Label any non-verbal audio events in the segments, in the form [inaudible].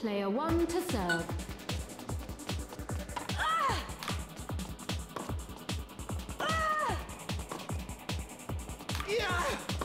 Player one to serve. Ah! Ah! Fifteen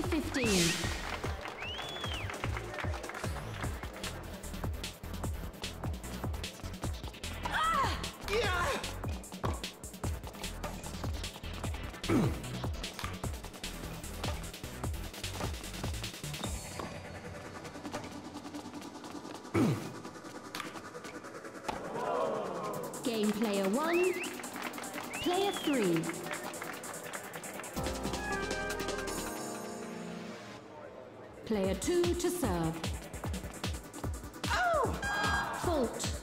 2015. Player two to serve. Oh! Fault.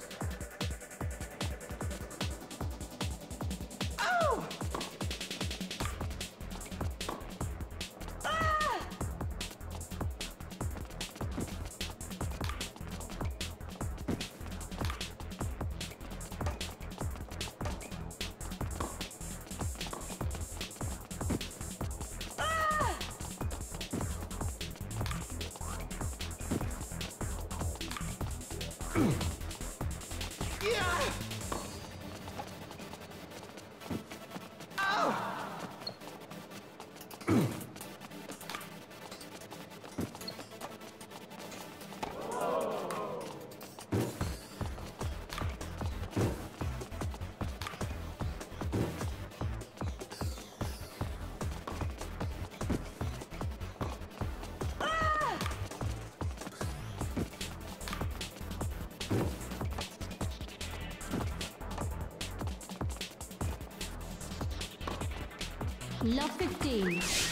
Love 15.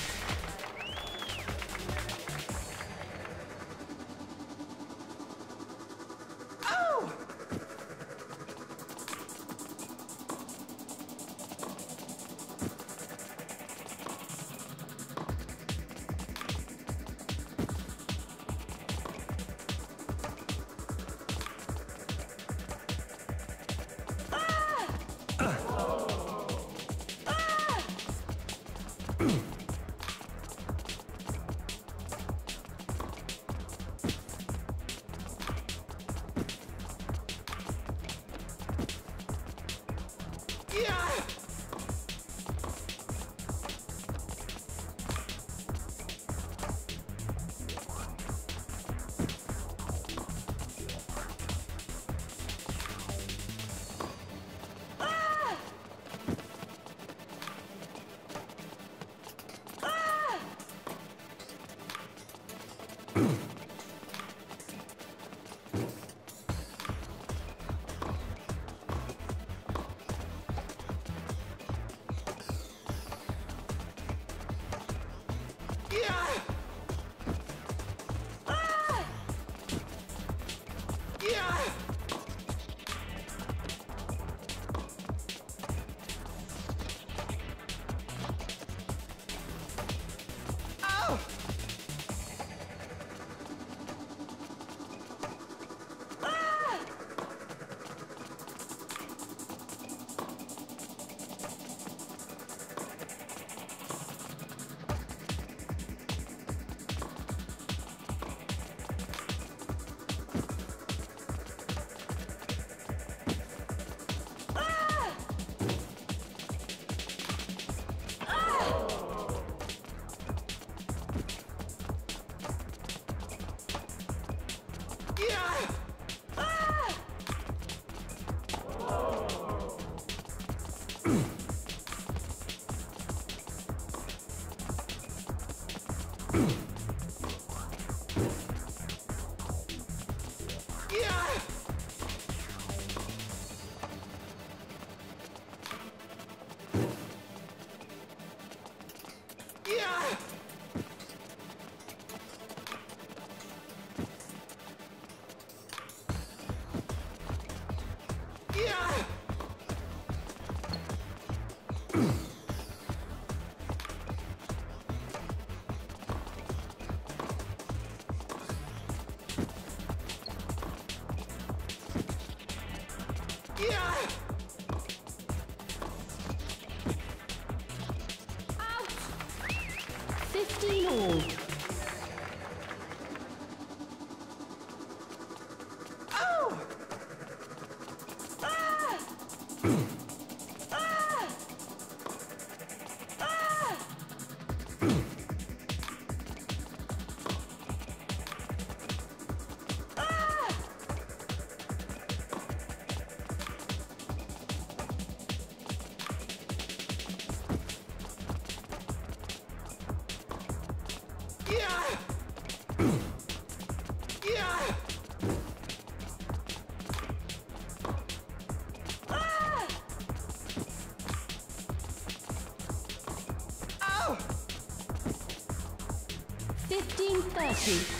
Fifteen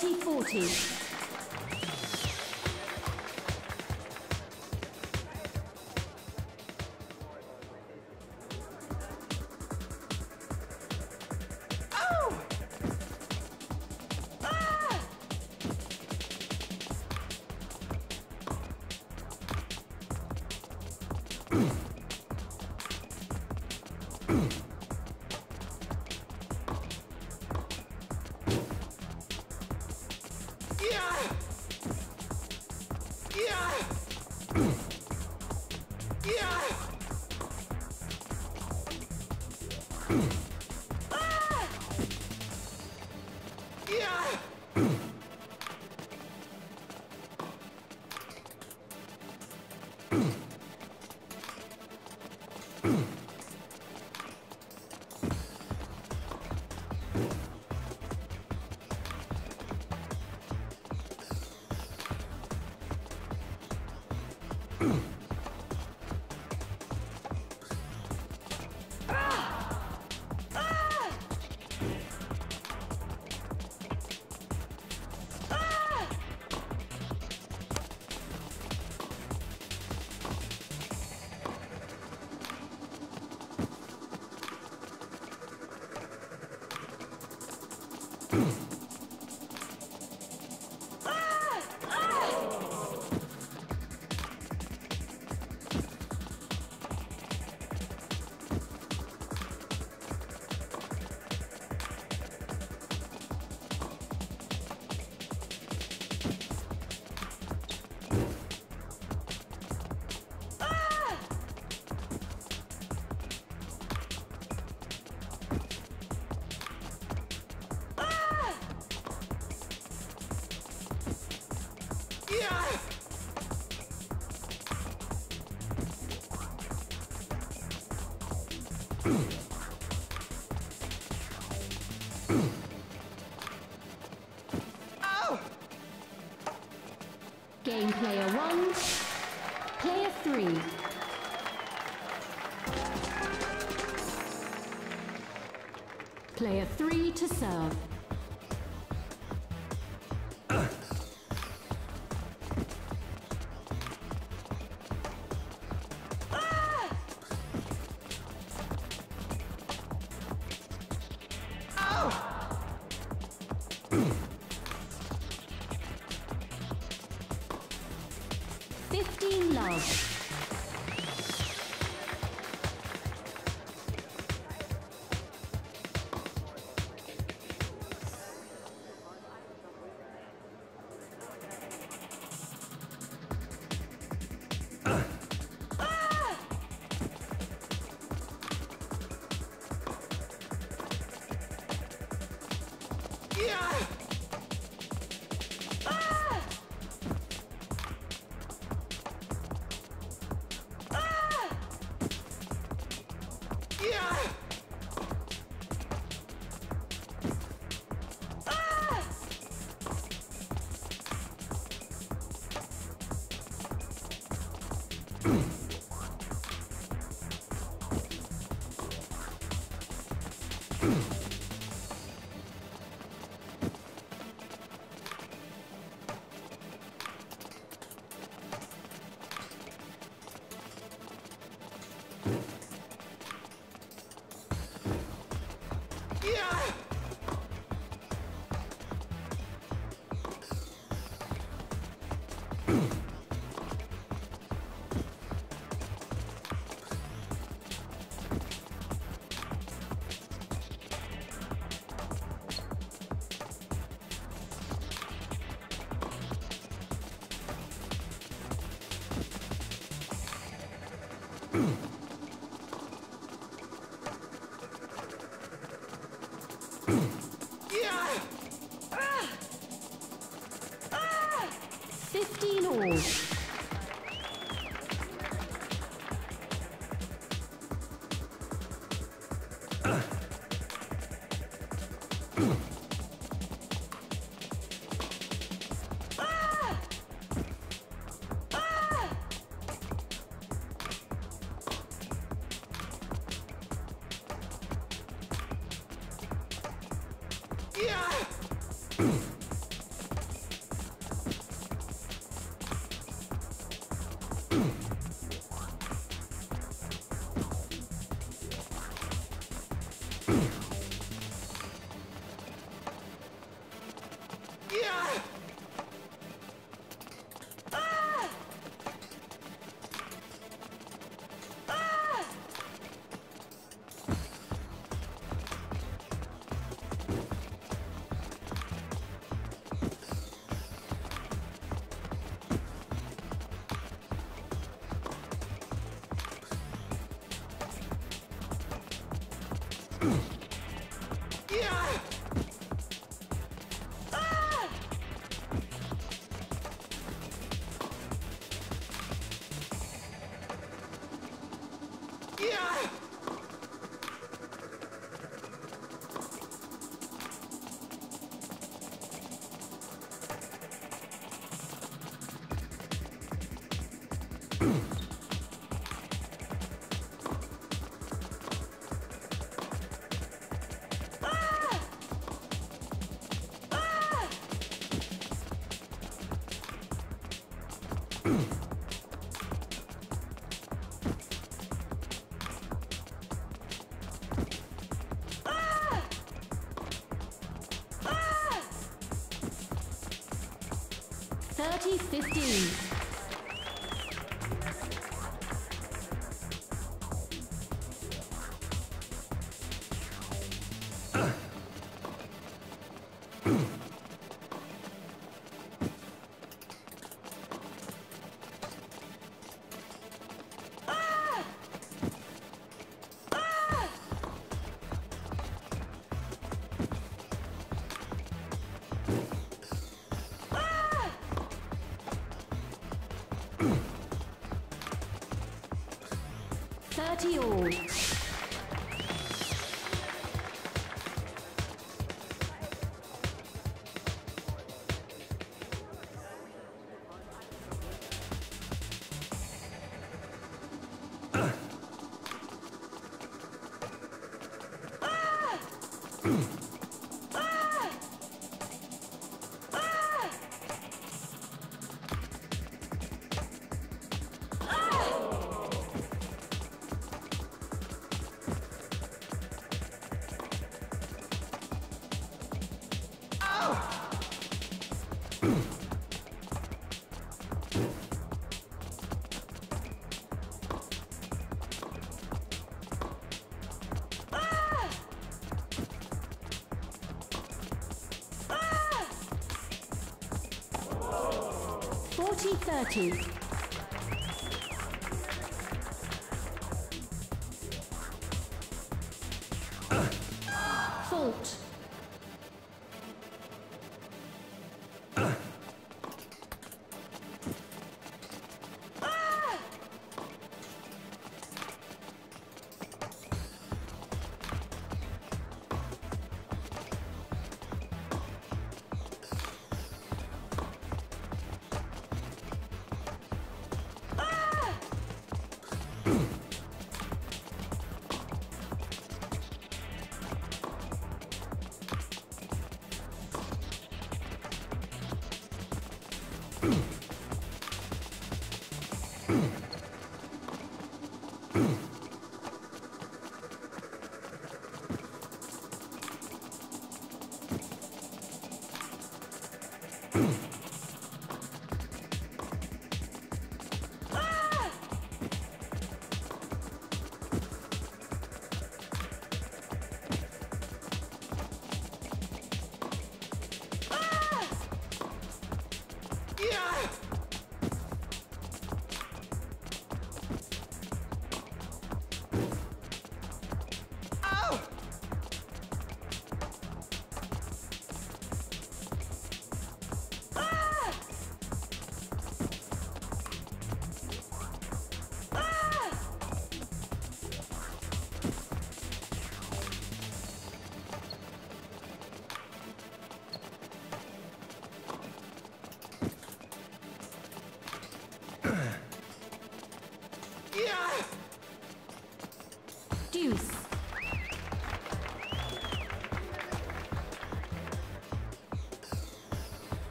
thirty. Forty. Ugh. Three. Fifteen love. All. Thirty fifteen. Thirty all. Twenty thirty.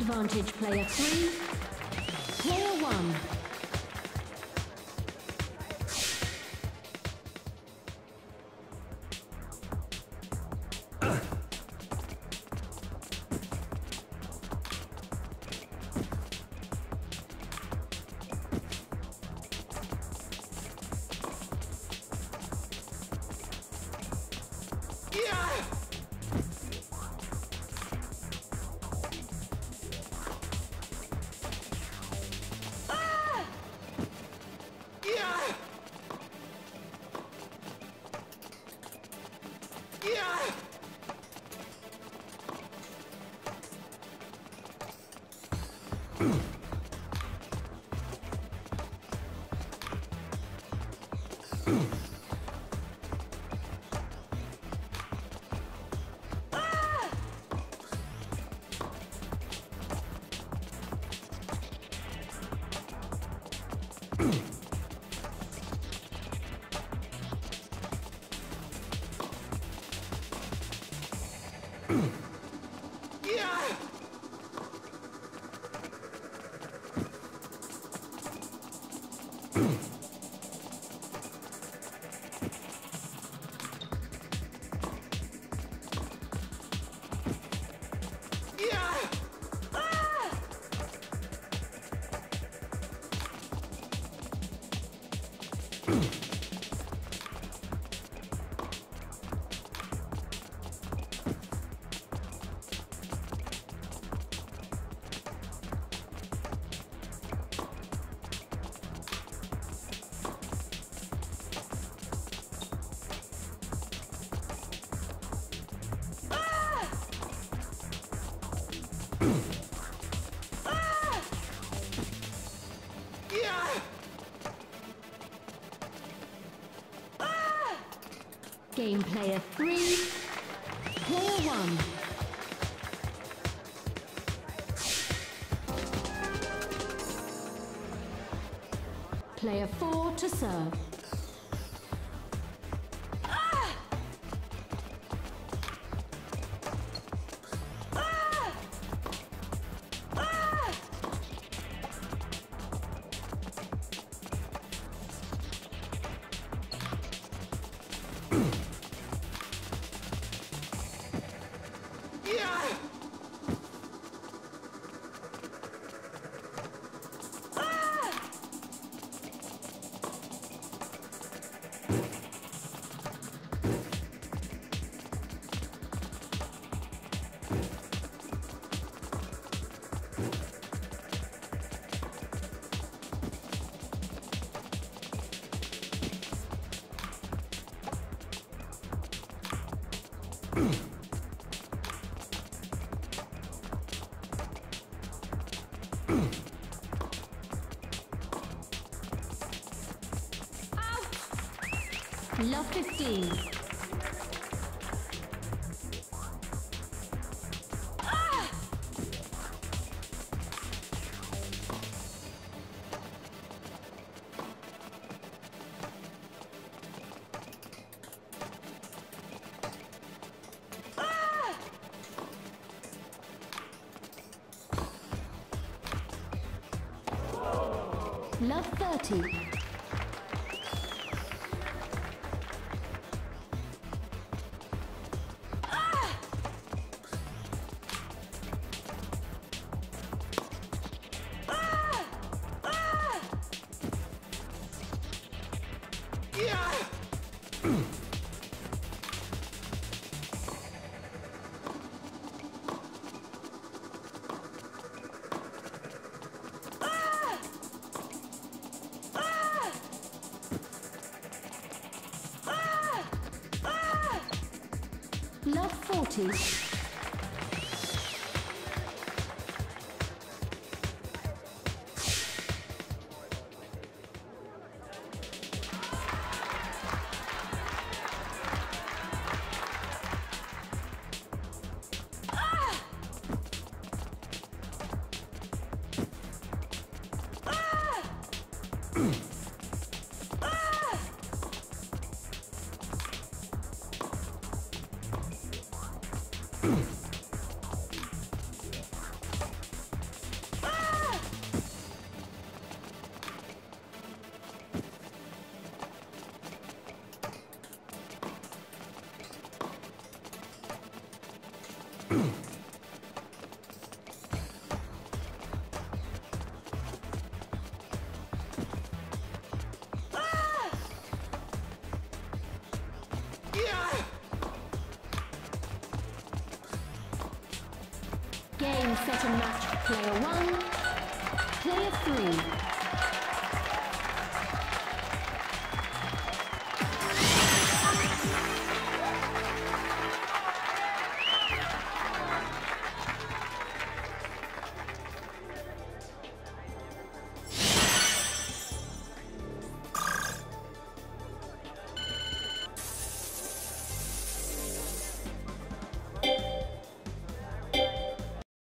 Advantage player three. Player one. Boom. [clears throat] Game Player 3 Love 15. Love 30. Love